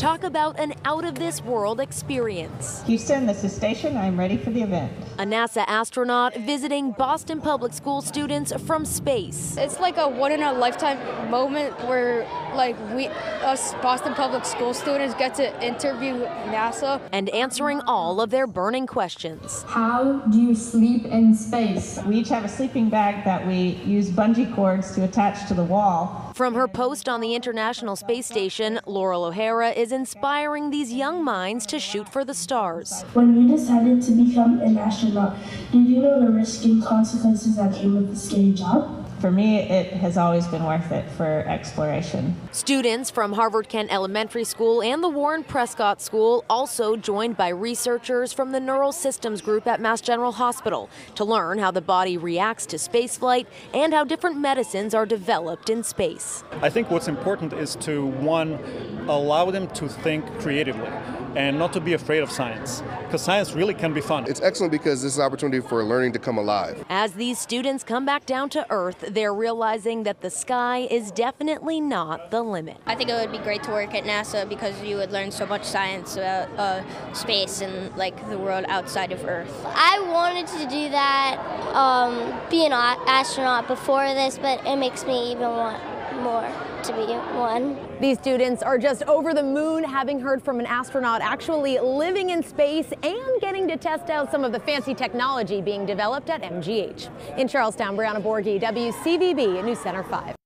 talk about an out of this world experience. Houston, this is Station. I'm ready for the event. A NASA astronaut visiting Boston Public School students from space. It's like a one in a lifetime moment where like we us Boston Public School students get to interview NASA and answering all of their burning questions. How do you sleep in space? We each have a sleeping bag that we use bungee cords to attach to the wall. From her post on the International Space Station, Loral O'Hara is inspiring these young minds to shoot for the stars. When you decided to become an astronaut, did you know the risks and consequences that came with this scary job? For me, it has always been worth it for exploration. Students from Harvard Kent Elementary School and the Warren Prescott School also joined by researchers from the Neural Systems Group at Mass General Hospital to learn how the body reacts to spaceflight and how different medicines are developed in space. I think what's important is to, one, allow them to think creatively and not to be afraid of science, because science really can be fun. It's excellent because this is an opportunity for learning to come alive. As these students come back down to Earth, they're realizing that the sky is definitely not the limit. I think it would be great to work at NASA because you would learn so much science about uh, space and like the world outside of Earth. I wanted to do that, um, be an astronaut before this, but it makes me even want more to be one. These students are just over the moon having heard from an astronaut actually living in space and getting to test out some of the fancy technology being developed at MGH. In Charlestown, Brianna Borgi, WCVB News Center 5.